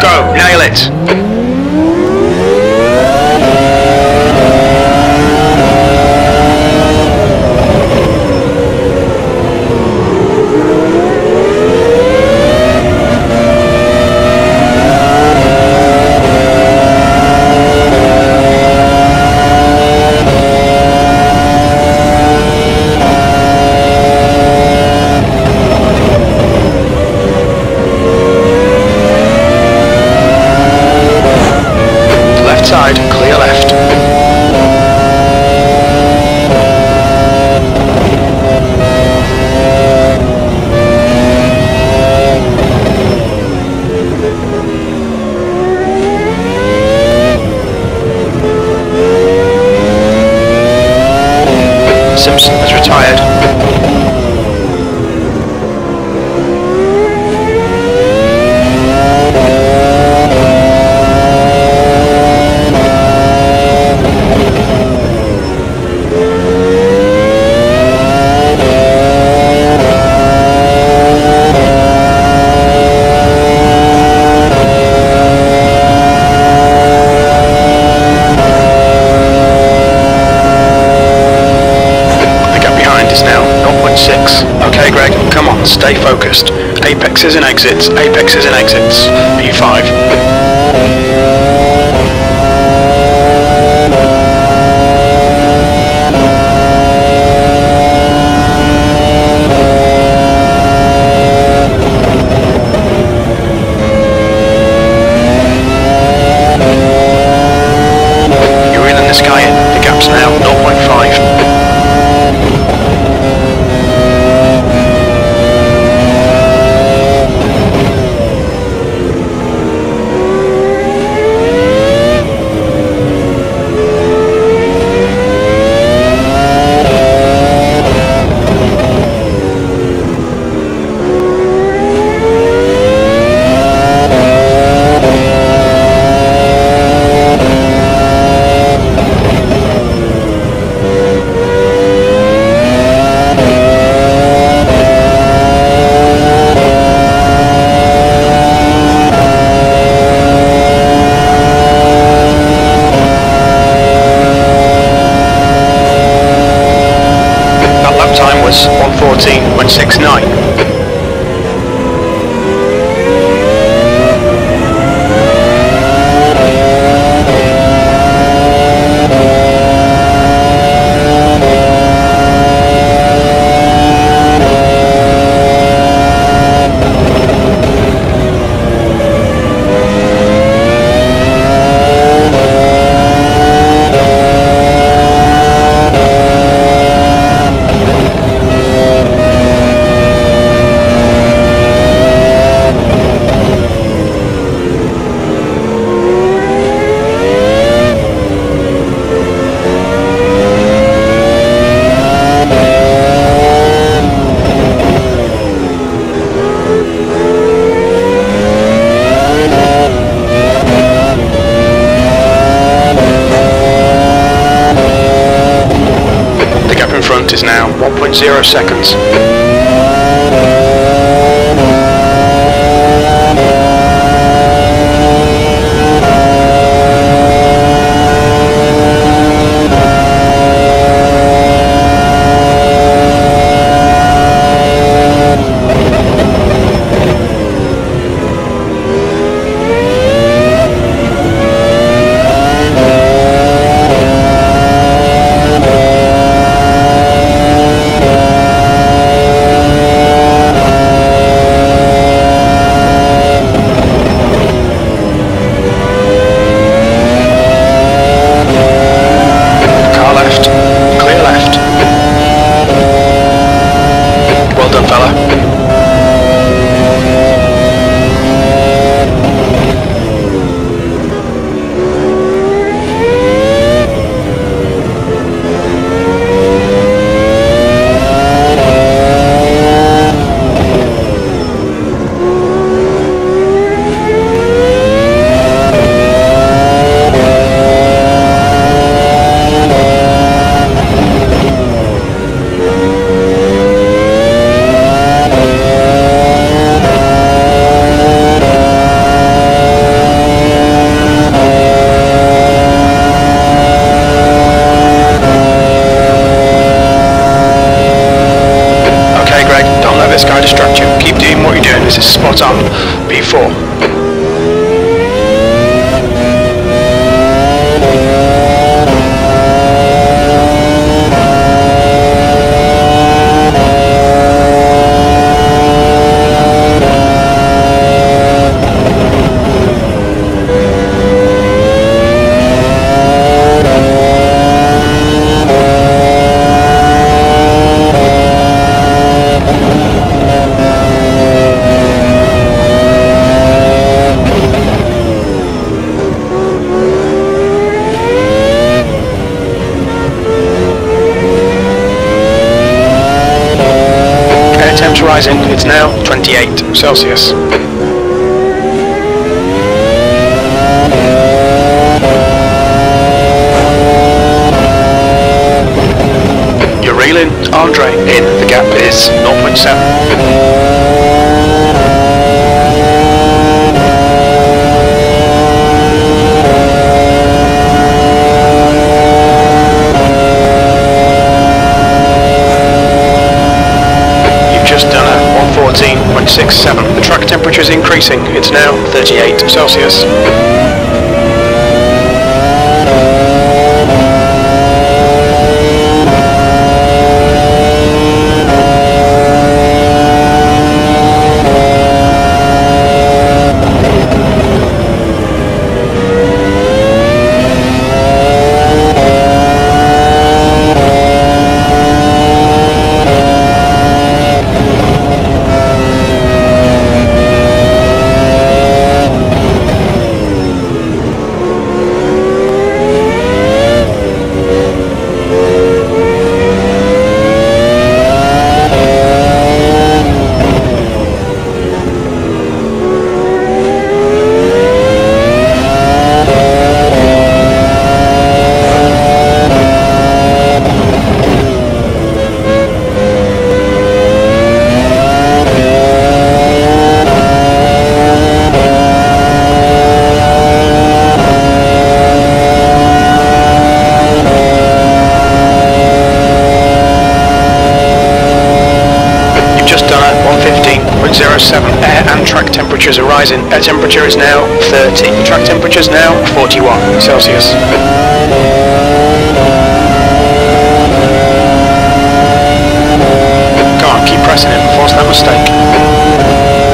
Go, nail it! apexes and exits, apexes and exits, P5. 169. zero seconds. Celsius. You're reeling, Andre. In. The gap is 0.7. temperature is increasing. It's now 38 Celsius. Temperatures are rising. Air temperature is now 30. Track temperature is now 41 Celsius. Go on, keep pressing it. Force that mistake.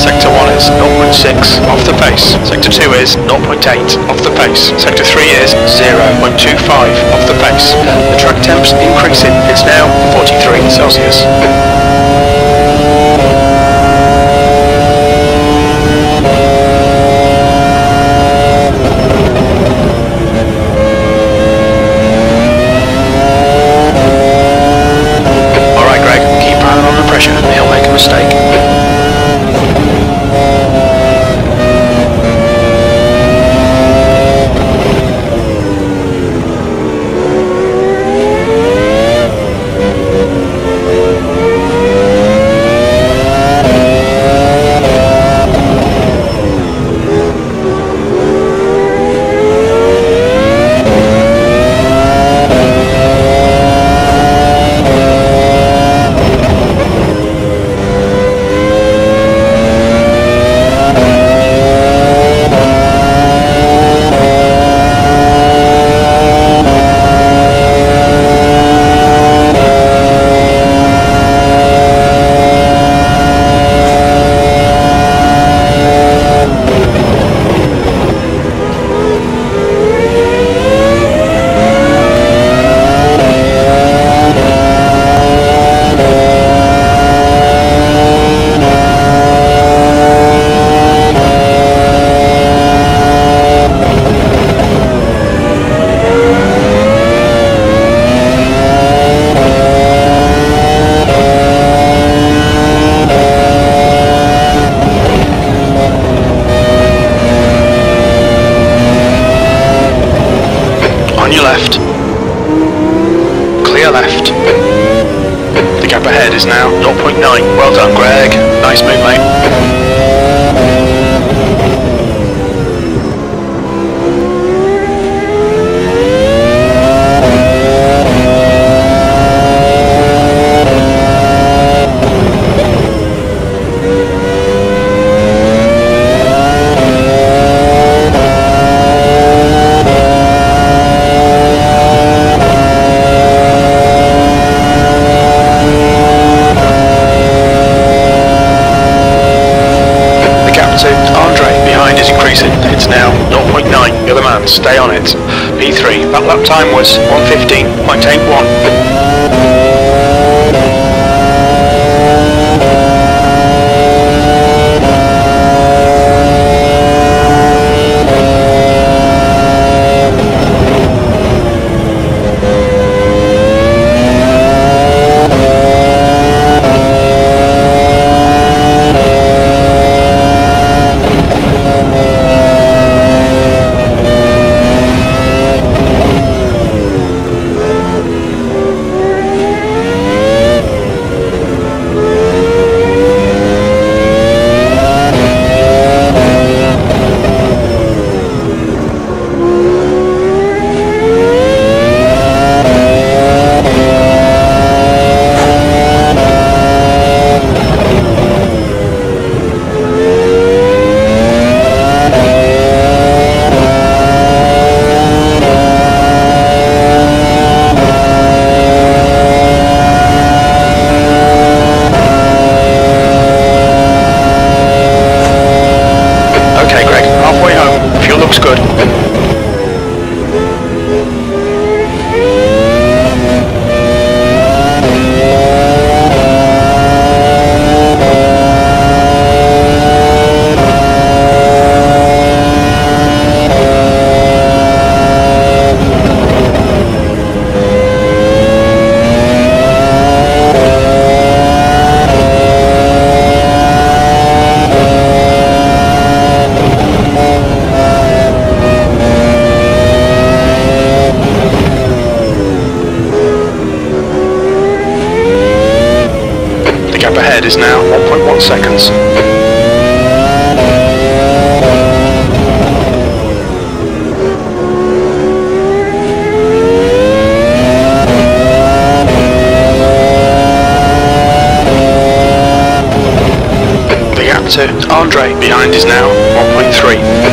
Sector 1 is 0.6 off the pace. Sector 2 is 0.8 off the pace. Sector 3 is 0.25 off the pace. The track temp's increasing. It's now 43 Celsius. Time was 115.81. to Andre behind is now 1.3.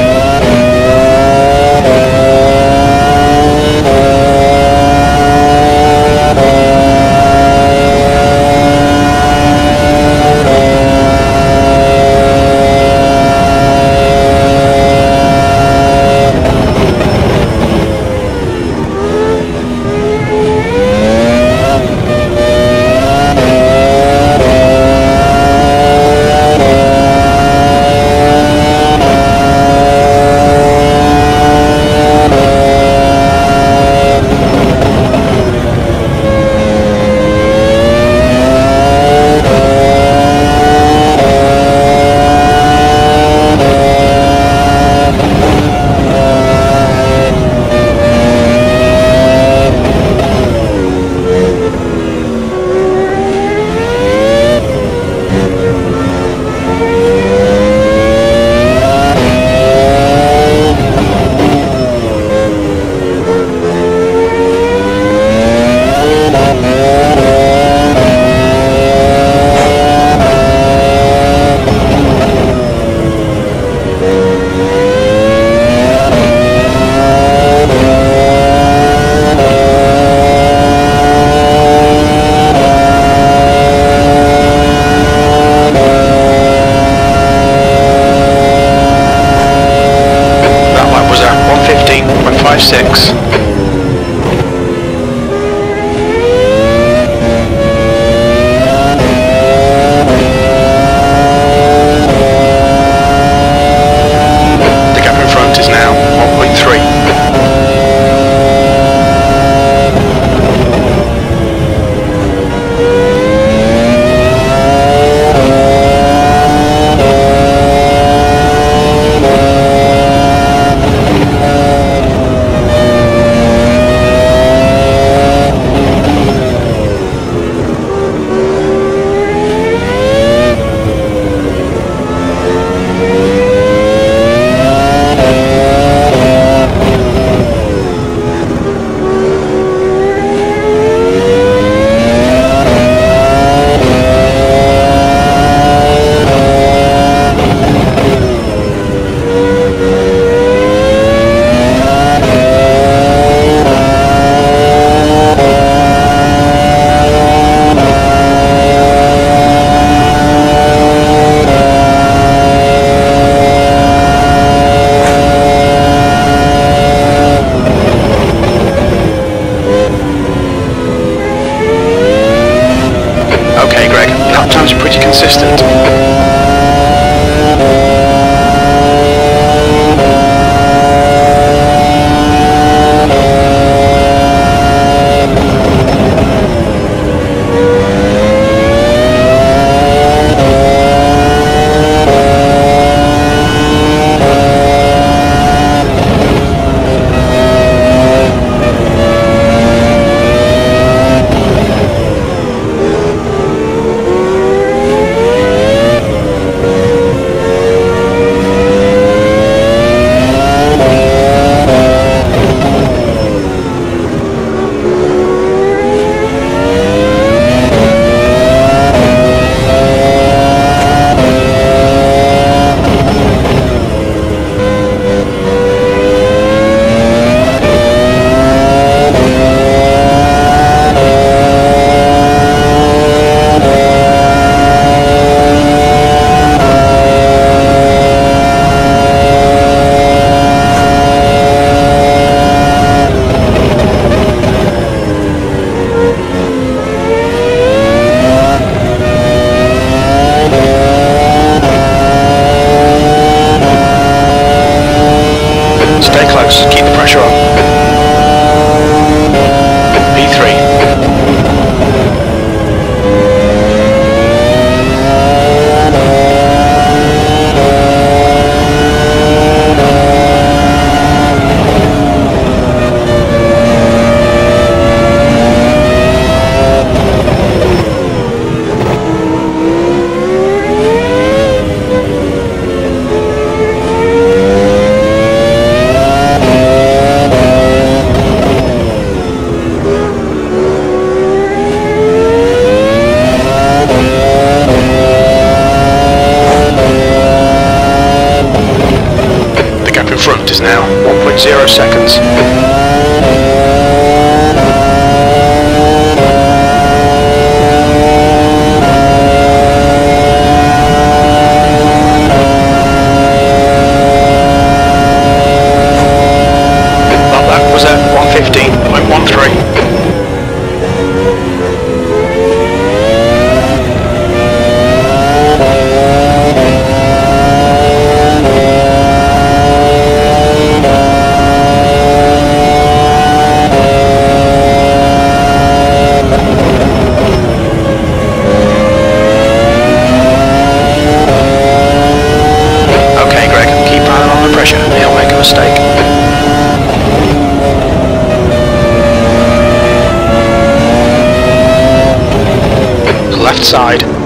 left side.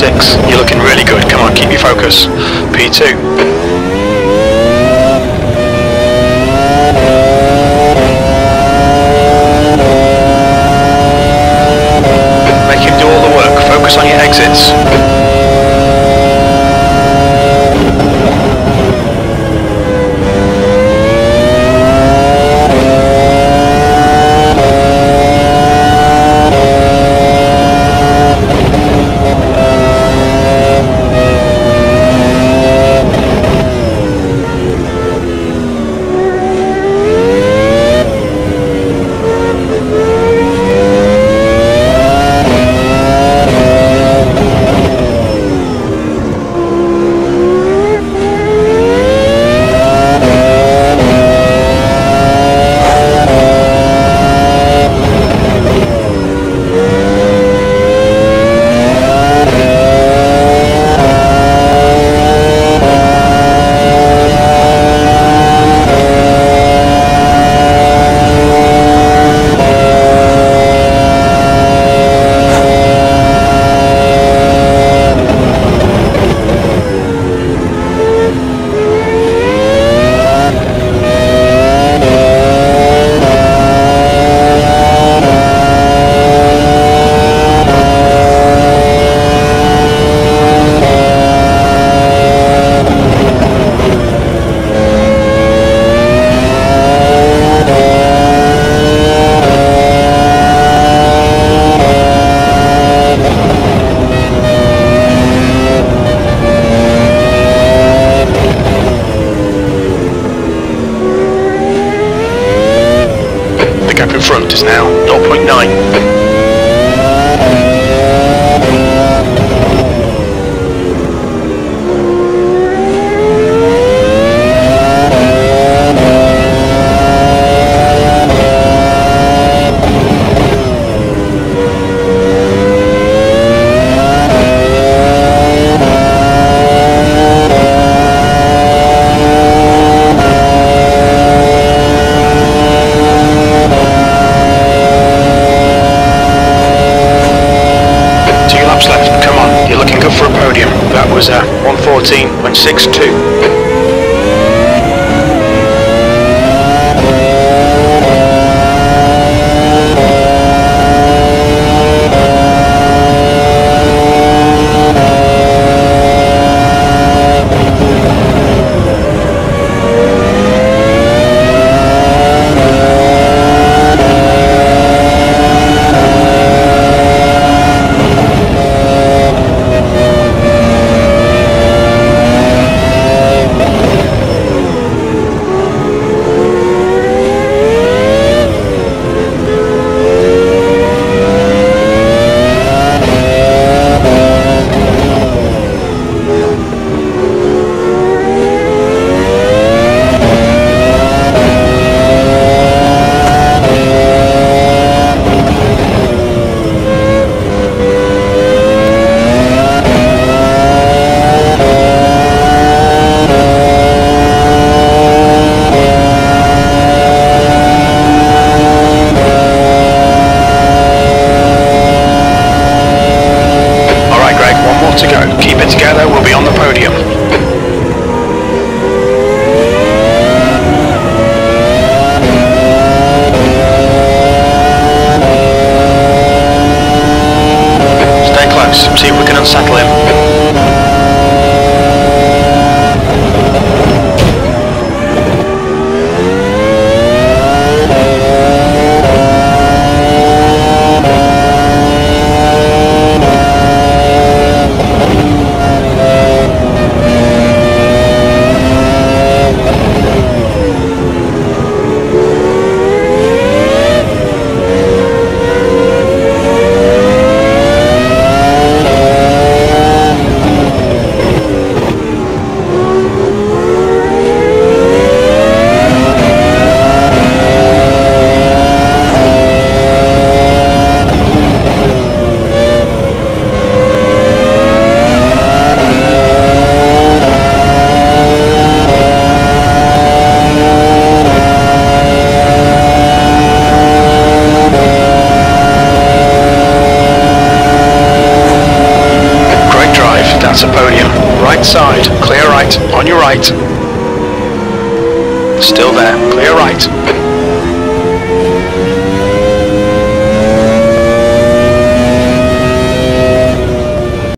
Six, you're looking really good. Come on, keep your focus. P2,